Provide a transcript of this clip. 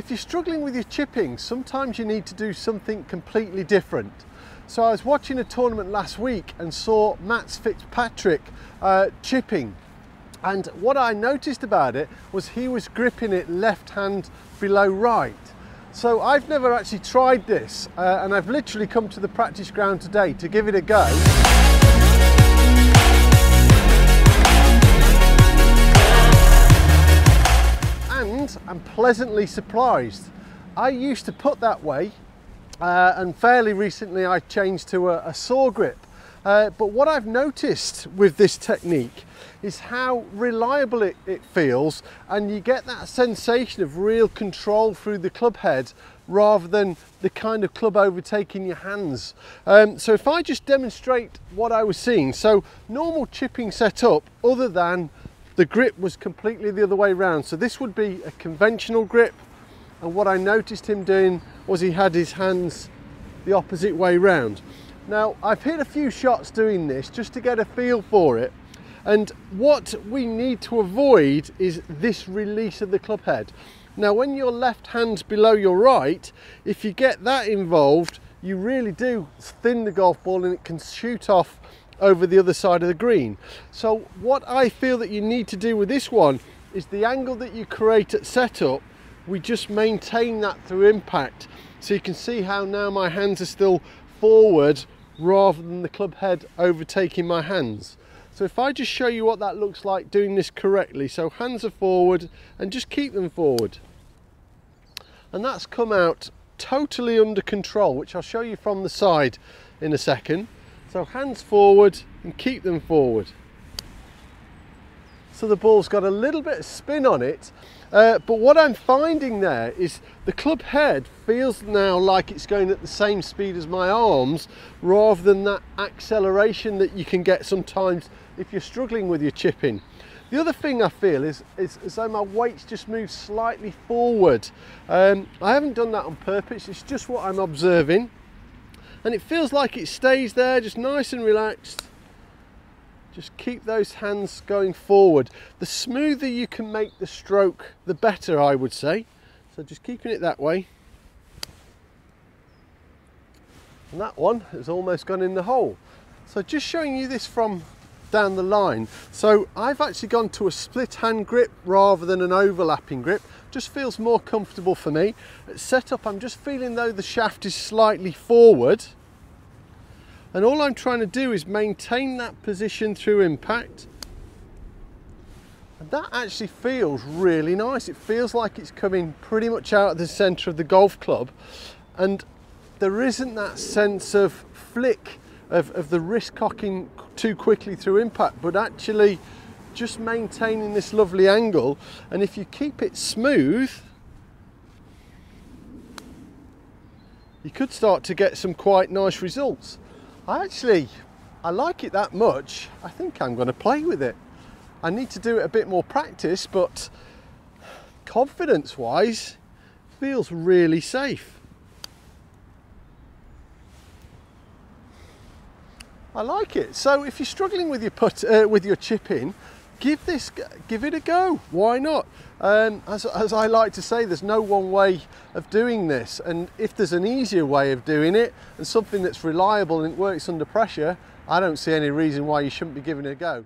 If you're struggling with your chipping, sometimes you need to do something completely different. So I was watching a tournament last week and saw Matt Fitzpatrick uh, chipping. And what I noticed about it was he was gripping it left hand below right. So I've never actually tried this uh, and I've literally come to the practice ground today to give it a go. Pleasantly surprised. I used to put that way uh, and fairly recently I changed to a, a saw grip. Uh, but what I've noticed with this technique is how reliable it, it, feels and you get that sensation of real control through the club head rather than the kind of club overtaking your hands. Um, so if I just demonstrate what I was seeing, so normal chipping setup other than the grip was completely the other way around. So this would be a conventional grip and what I noticed him doing was he had his hands the opposite way round. Now I've hit a few shots doing this just to get a feel for it and what we need to avoid is this release of the club head. Now when your left hand's below your right, if you get that involved, you really do thin the golf ball and it can shoot off over the other side of the green. So what I feel that you need to do with this one is the angle that you create at setup we just maintain that through impact. So you can see how now my hands are still forward rather than the club head overtaking my hands. So if I just show you what that looks like doing this correctly, so hands are forward and just keep them forward. And that's come out totally under control, which I'll show you from the side in a second. So hands forward and keep them forward. So the ball's got a little bit of spin on it, uh, but what I'm finding there is the club head feels now like it's going at the same speed as my arms rather than that acceleration that you can get sometimes if you're struggling with your chipping. The other thing I feel is, is as though my weight's just moved slightly forward. Um, I haven't done that on purpose, it's just what I'm observing. And it feels like it stays there, just nice and relaxed. Just keep those hands going forward. The smoother you can make the stroke, the better I would say. So just keeping it that way. And that one has almost gone in the hole. So just showing you this from down the line. So I've actually gone to a split hand grip rather than an overlapping grip. Just feels more comfortable for me. At setup, I'm just feeling though the shaft is slightly forward. And all I'm trying to do is maintain that position through impact. And that actually feels really nice. It feels like it's coming pretty much out of the center of the golf club. And there isn't that sense of flick of, of the wrist cocking too quickly through impact but actually just maintaining this lovely angle and if you keep it smooth you could start to get some quite nice results I actually, I like it that much, I think I'm going to play with it. I need to do it a bit more practice, but confidence wise, feels really safe. I like it. So if you're struggling with your put uh, with your chipping, give this give it a go. Why not? Um, as, as I like to say there's no one way of doing this. And if there's an easier way of doing it and something that's reliable and it works under pressure I don't see any reason why you shouldn't be giving it a go